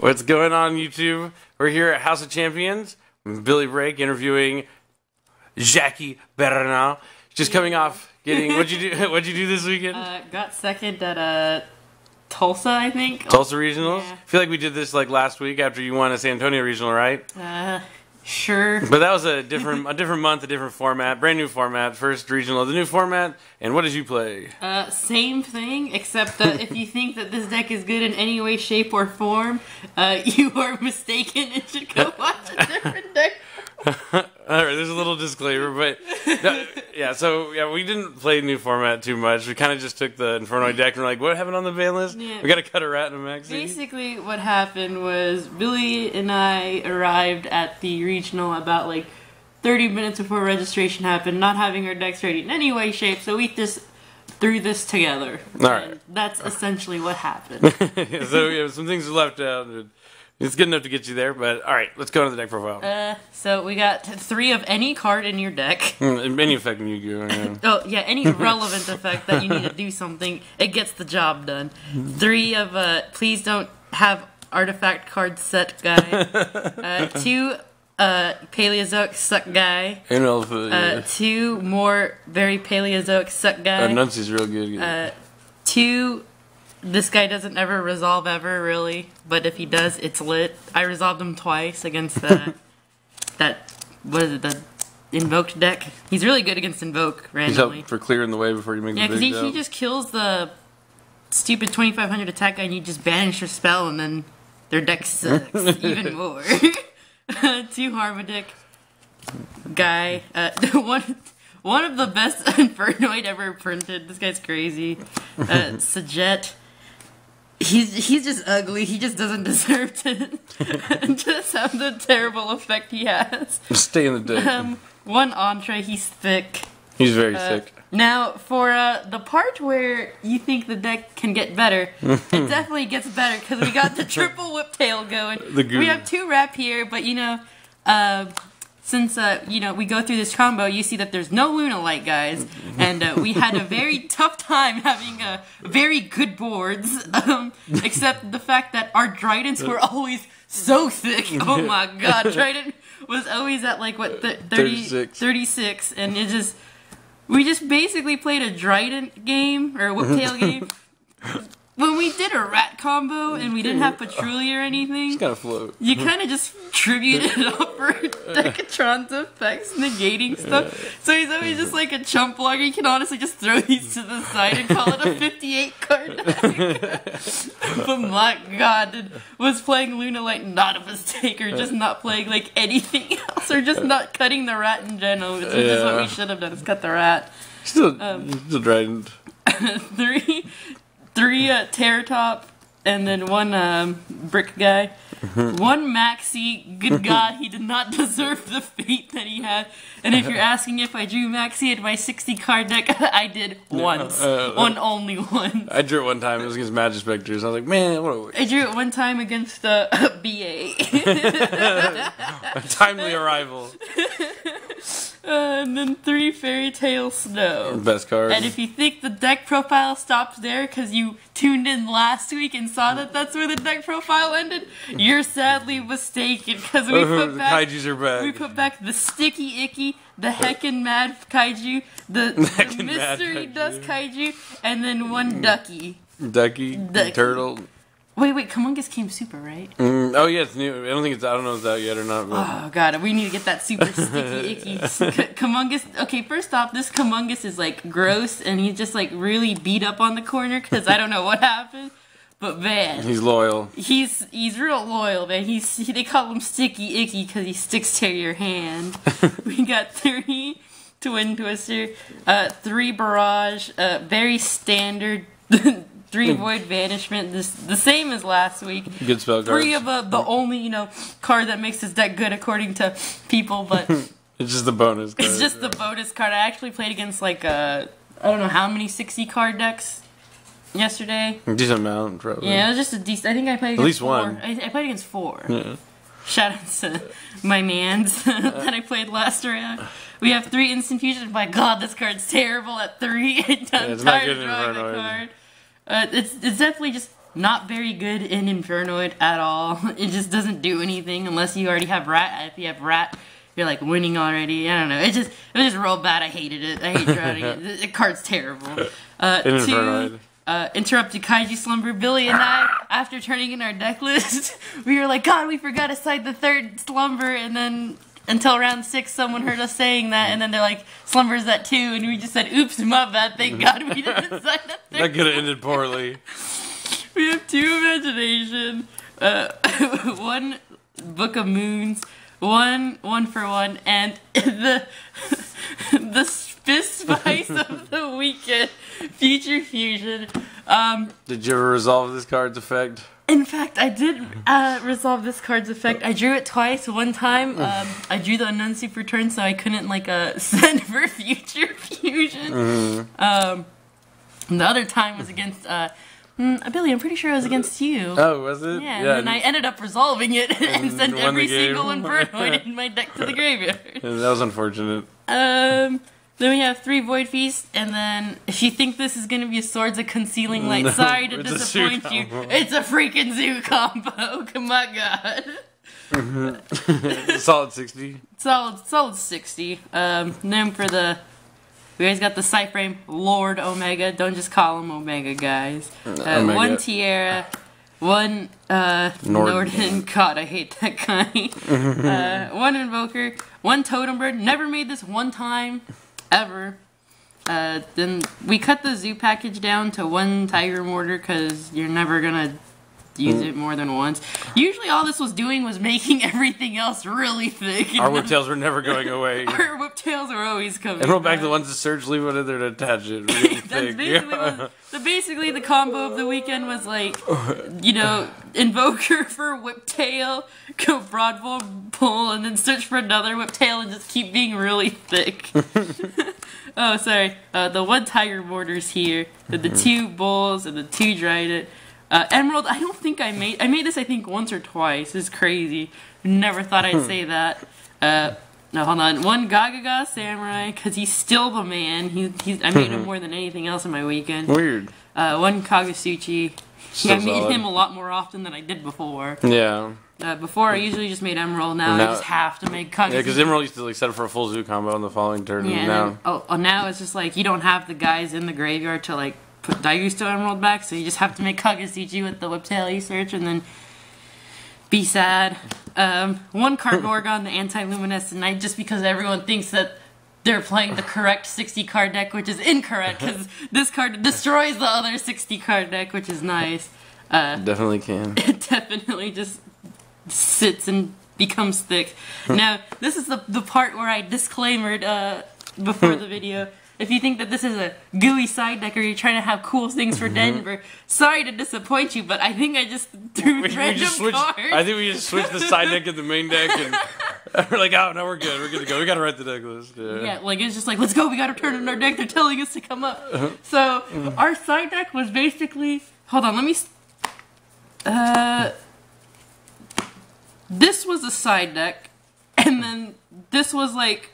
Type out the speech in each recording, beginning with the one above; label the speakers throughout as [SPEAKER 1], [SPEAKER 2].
[SPEAKER 1] What's going on, YouTube? We're here at House of Champions. Billy Brake interviewing Jackie Bernal. Just coming off getting what'd you do? What'd you do this weekend?
[SPEAKER 2] Uh, got second at uh, Tulsa, I think.
[SPEAKER 1] Tulsa Regionals.
[SPEAKER 2] yeah.
[SPEAKER 1] feel like we did this like last week after you won a San Antonio Regional, right?
[SPEAKER 2] Uh, sure.
[SPEAKER 1] But that was a different a different month, a different format, brand new format, first regional, of the new format. And what did you play?
[SPEAKER 2] Uh, same thing, except that if you think that this deck is good in any way, shape, or form, uh, you are mistaken and should go watch a different deck.
[SPEAKER 1] All right, there's a little disclaimer, but no, yeah. So yeah, we didn't play new format too much. We kind of just took the Inferno deck and we're like, what happened on the ban list?
[SPEAKER 2] Yeah.
[SPEAKER 1] We got to cut a rat in a maxi.
[SPEAKER 2] Basically, what happened was Billy and I arrived at the regional about like 30 minutes before registration happened, not having our decks ready in any way, shape, so we just threw this together.
[SPEAKER 1] All right.
[SPEAKER 2] And that's essentially what happened.
[SPEAKER 1] so yeah, some things are left out. It's good enough to get you there, but all right, let's go to the deck profile.
[SPEAKER 2] uh, so we got three of any card in your deck.
[SPEAKER 1] Hmm, Any effect you go. Yeah.
[SPEAKER 2] Oh yeah, any relevant effect that you need to do something, it gets the job done. Three of uh, please don't have artifact card set guy. Uh, two uh, Paleozoic suck guy.
[SPEAKER 1] And also,
[SPEAKER 2] Uh,
[SPEAKER 1] yeah.
[SPEAKER 2] two more very Paleozoic suck guy. uh.
[SPEAKER 1] Nuncie's real good.
[SPEAKER 2] Uh, two. This guy doesn't ever resolve ever really, but if he does, it's lit. I resolved him twice against the that what is it the invoked deck. He's really good against invoke
[SPEAKER 1] He's
[SPEAKER 2] randomly.
[SPEAKER 1] helped for clearing the way before you make
[SPEAKER 2] Yeah,
[SPEAKER 1] the
[SPEAKER 2] because he, he just kills the stupid 2500 attack guy and you just banish your spell and then their deck sucks even more. Two Harmadik guy. Uh, one, one of the best Infernoid ever printed. This guy's crazy. Uh, Sjette. He's, he's just ugly. He just doesn't deserve to just have the terrible effect he has.
[SPEAKER 1] Stay in the deck.
[SPEAKER 2] Um, one entree, he's thick.
[SPEAKER 1] He's very
[SPEAKER 2] Uh,
[SPEAKER 1] sick.
[SPEAKER 2] Now, for uh, the part where you think the deck can get better, it definitely gets better because we got the triple whiptail going.
[SPEAKER 1] The
[SPEAKER 2] we have two rep here, but you know, uh, since uh, you know we go through this combo, you see that there's no Lunalight guys, and uh, we had a very tough time having uh, very good boards, um, except the fact that our Dridents were always so thick. Oh my god, Trident was always at like what th- 30,
[SPEAKER 1] 36.
[SPEAKER 2] 36, and it just we just basically played a Drident game or a Whiptail game. When we did a rat combo and we didn't have Patrulea or anything,
[SPEAKER 1] Kind of float.
[SPEAKER 2] you kind of just tributed it up for Decatron's effects, negating stuff. So he's always just like a chump blogger. You can honestly just throw these to the side and call it a 58 card deck. but my god, did, was playing Lunalight not a mistake or just not playing like anything else or just not cutting the rat in general, which is just what we should have done is cut the rat.
[SPEAKER 1] Still,
[SPEAKER 2] Um,
[SPEAKER 1] still trident.
[SPEAKER 2] three, three uh, Terror Top, and then one um, Brick guy. one Maxi. Good God, he did not deserve the fate that he had. And if you're asking if I drew Maxi in my 60 card deck, I did once.
[SPEAKER 1] uh,
[SPEAKER 2] one only one.
[SPEAKER 1] I drew it one time. It was against Magic Specters. I was like, man, what a waste.
[SPEAKER 2] I drew it one time against uh, BA.
[SPEAKER 1] A timely arrival.
[SPEAKER 2] Uh, and then three Fairy Tail Snow.
[SPEAKER 1] Best card.
[SPEAKER 2] And if you think the deck profile stops there because you tuned in last week and saw that that's where the deck profile ended, you're sadly mistaken because we uh-huh. put
[SPEAKER 1] the
[SPEAKER 2] back
[SPEAKER 1] kaiju's are back.
[SPEAKER 2] we put back the sticky icky, the heckin' mad kaiju, the, the mystery
[SPEAKER 1] kaiju.
[SPEAKER 2] dust kaiju, and then one ducky.
[SPEAKER 1] Ducky,
[SPEAKER 2] Ducky.
[SPEAKER 1] turtle.
[SPEAKER 2] Wait, wait, Kumongous came super, right?
[SPEAKER 1] Mm, oh yeah, it's new. I don't think it's. I don't know if it's out yet or not. But
[SPEAKER 2] Oh god, we need to get that super sticky icky Kumongous. Okay, first off, this Kumongous is like gross, and he's just like really beat up on the corner because I don't know what happened. But man,
[SPEAKER 1] he's loyal.
[SPEAKER 2] he's he's real loyal, man. He's he, they call him Sticky Icky because he sticks to your hand. we got three Twin Twister, uh, three Barrage, uh, very standard. Three Void Vanishment, this the same as last week.
[SPEAKER 1] Good spell cards.
[SPEAKER 2] Three of uh, the only you know card that makes this deck good according to people, but
[SPEAKER 1] It's just the bonus. Card.
[SPEAKER 2] it's just the bonus card. I actually played against like uh I don't know how many sixty card decks yesterday.
[SPEAKER 1] decent amount, probably.
[SPEAKER 2] Yeah, it was just a decent. I think I played at
[SPEAKER 1] least
[SPEAKER 2] four.
[SPEAKER 1] one.
[SPEAKER 2] I, I played against four.
[SPEAKER 1] Yeah.
[SPEAKER 2] Shout out to my mans that I played last round. We have three instant fusion. My God, this card's terrible at three. I'm
[SPEAKER 1] it's not
[SPEAKER 2] tired
[SPEAKER 1] good
[SPEAKER 2] of
[SPEAKER 1] in
[SPEAKER 2] drawing the card. Uh, it's it's definitely just not very good in Infernoid at all. It just doesn't do anything unless you already have Rat. If you have Rat, you're like winning already. I don't know. It just it was just real bad. I hated it. I hate drowning it. The, the card's terrible. Uh,
[SPEAKER 1] In
[SPEAKER 2] two, uh, interrupted Kaiju Slumber. Billy and I, after turning in our deck list, we were like, God, we forgot to cite the third Slumber, and then until round six, someone heard us saying that, and then they're like, Slumber's at two, and we just said, Oops, my bad. Thank God we didn't cite that
[SPEAKER 1] That could have ended poorly.
[SPEAKER 2] We have two imagination, uh, one Book of Moons, one one for one, and the the fist spice of the weekend, Future Fusion. Um,
[SPEAKER 1] Did you ever resolve this card's effect?
[SPEAKER 2] In fact, I did uh, resolve this card's effect. I drew it twice. One time, um, I drew the unknown super turn, so I couldn't like uh, send for Future Fusion. Um, and the other time was against uh, mm, Billy. I'm pretty sure it was against you.
[SPEAKER 1] Oh, was it?
[SPEAKER 2] Yeah, and then I ended up resolving it and,
[SPEAKER 1] And
[SPEAKER 2] sent every single Infernoid in my deck to the graveyard.
[SPEAKER 1] that was unfortunate.
[SPEAKER 2] Um, then we have three Void Feasts, and then if you think this is gonna be a Swords of Concealing Light,
[SPEAKER 1] No,
[SPEAKER 2] sorry to
[SPEAKER 1] it's a zoo
[SPEAKER 2] disappoint you.
[SPEAKER 1] combo.
[SPEAKER 2] It's a freaking zoo combo. Come on, God.
[SPEAKER 1] Solid 60.
[SPEAKER 2] Solid, solid 60. Um, then for the. We guys got the side frame Lord Omega. Don't just call him Omega, guys. Uh,
[SPEAKER 1] Omega.
[SPEAKER 2] One Tiara, one uh,
[SPEAKER 1] Nord.
[SPEAKER 2] Norden. God, I hate that guy. uh, one Invoker, one Totem Bird. Never made this one time, ever. Uh, then we cut the zoo package down to one Tigermortar because you're never gonna use it more than once. Usually, all this was doing was making everything else really thick.
[SPEAKER 1] Our whiptails were never going away.
[SPEAKER 2] Our whiptails are always coming.
[SPEAKER 1] And roll back the ones that leave one in there to attach it. Really
[SPEAKER 2] That's basically
[SPEAKER 1] Yeah.
[SPEAKER 2] what, the basically the combo of the weekend was like, you know, invoker for whiptail, go broadfold pull, and then search for another whiptail and just keep being really thick. oh, sorry. Uh, the one tiger borders here, the, the two bulls and the two trident. Uh, Emerald, I don't think I made. I made this I think once or twice. It's crazy. Never thought I'd say that. Uh, no, hold on. One Gagaga Samurai, because he's still the man. He, he's, I made him more than anything else in my weekend.
[SPEAKER 1] Weird.
[SPEAKER 2] Uh, one Kagasuchi.
[SPEAKER 1] Still
[SPEAKER 2] I made him a lot more often than I did before.
[SPEAKER 1] Yeah.
[SPEAKER 2] Uh, before I usually just made Emerald. Now,
[SPEAKER 1] Now-
[SPEAKER 2] I just have to make Kagasuchi.
[SPEAKER 1] Yeah, because Emerald used to like set up for a full zoo combo on the following turn.
[SPEAKER 2] Yeah,
[SPEAKER 1] and
[SPEAKER 2] and
[SPEAKER 1] now.
[SPEAKER 2] then, oh, oh, now it's just like you don't have the guys in the graveyard to like put Daigusto Emerald back, so you just have to make Kagasuchi with the Whiptail you search and then be sad. Um, one card Gorgon, the anti-luminescent knight, just because everyone thinks that they're playing the correct 60 card deck, which is incorrect because this card destroys the other 60 card deck, which is nice. Uh,
[SPEAKER 1] Definitely can.
[SPEAKER 2] it definitely just sits and becomes thick. now, this is the, the part where I disclaimered uh, before the video. If you think that this is a gooey side deck or you're trying to have cool things for Denver, sorry to disappoint you, but I think I just threw
[SPEAKER 1] We, we
[SPEAKER 2] random
[SPEAKER 1] just switched.
[SPEAKER 2] cards.
[SPEAKER 1] I think we just switched the side deck and the main deck, and we're like, oh no, we're good. We're good to go. We gotta write the deck list. Yeah.
[SPEAKER 2] Yeah, like it's just like, let's go, we gotta turn in our deck, they're telling us to come up.
[SPEAKER 1] Uh-huh.
[SPEAKER 2] So,
[SPEAKER 1] Mm.
[SPEAKER 2] our side deck was basically. Hold on, let me. Uh. This was a side deck, and then this was like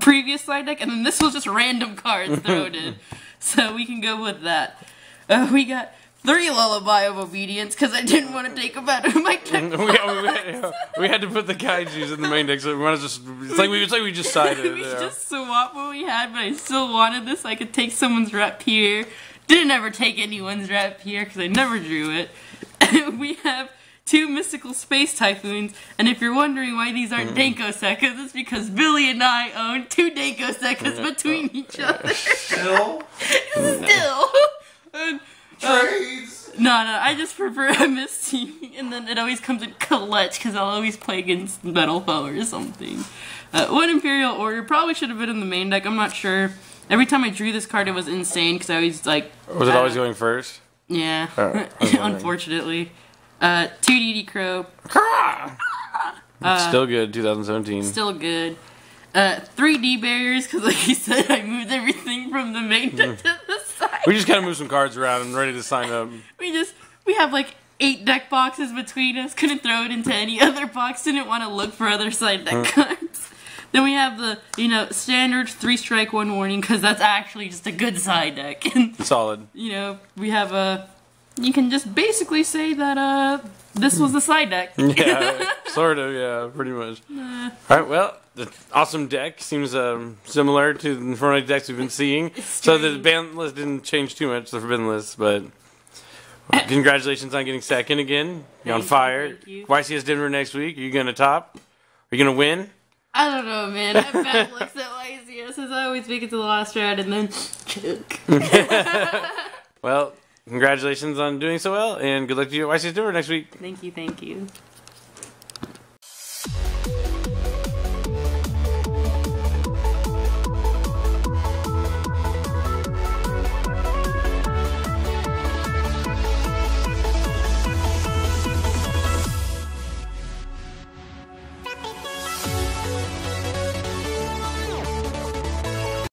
[SPEAKER 2] previous side deck, and then this was just random cards thrown in. So we can go with that. Uh, we got three Lullaby of Obedience because I didn't want to take them out of my deck.
[SPEAKER 1] we, we, we had to put the kaiju's in the main deck, so we might as just. It's like we. It's like we just sided.
[SPEAKER 2] we just swapped what we had, but I still wanted this. I could take someone's rep here. Didn't ever take anyone's rep here because I never drew it. we have two mystical space typhoons, and if you're wondering why these aren't Danko Sekas, it's because Billy and I own two Danko Sekas between each other.
[SPEAKER 3] Still?
[SPEAKER 2] Still. And, uh,
[SPEAKER 3] Trades?
[SPEAKER 2] no, no, I just prefer a Misty, and then it always comes in clutch because I'll always play against Metal Foe or something. Uh, one Imperial Order probably should have been in the main deck. I'm not sure. Every time I drew this card, it was insane because I always like.
[SPEAKER 1] Was it always
[SPEAKER 2] uh,
[SPEAKER 1] going first?
[SPEAKER 2] Yeah,
[SPEAKER 1] Oh, I wondering.
[SPEAKER 2] unfortunately. Uh, two DD Crow,
[SPEAKER 1] Still good. 2017.
[SPEAKER 2] still good. Uh, three D barriers because, like you said, I moved everything from the main deck to the side.
[SPEAKER 1] we just kind of moved some cards around and ready to sign up.
[SPEAKER 2] We just we have like eight deck boxes between us. Couldn't throw it into any other box. Didn't want to look for other side deck cards. Then we have the you know standard three strike one warning because that's actually just a good side deck. And
[SPEAKER 1] Solid.
[SPEAKER 2] you know we have a you can just basically say that uh, this was the side deck.
[SPEAKER 1] Yeah, sort of. Yeah, pretty much. All right. Well, the awesome deck seems um, similar to the Inferno decks we've been seeing. So the ban list didn't change too much. The Forbidden list, but congratulations on getting second again. You're on
[SPEAKER 2] you,
[SPEAKER 1] fire.
[SPEAKER 2] thank you.
[SPEAKER 1] YCS Denver next week. Are you gonna top? Are you gonna win?
[SPEAKER 2] I don't know, man. I bad looks at YCS as I always make it to the last round and then choke.
[SPEAKER 1] Well, congratulations on doing so well, and good luck to you at YCS Denver next week.
[SPEAKER 2] Thank you, thank you.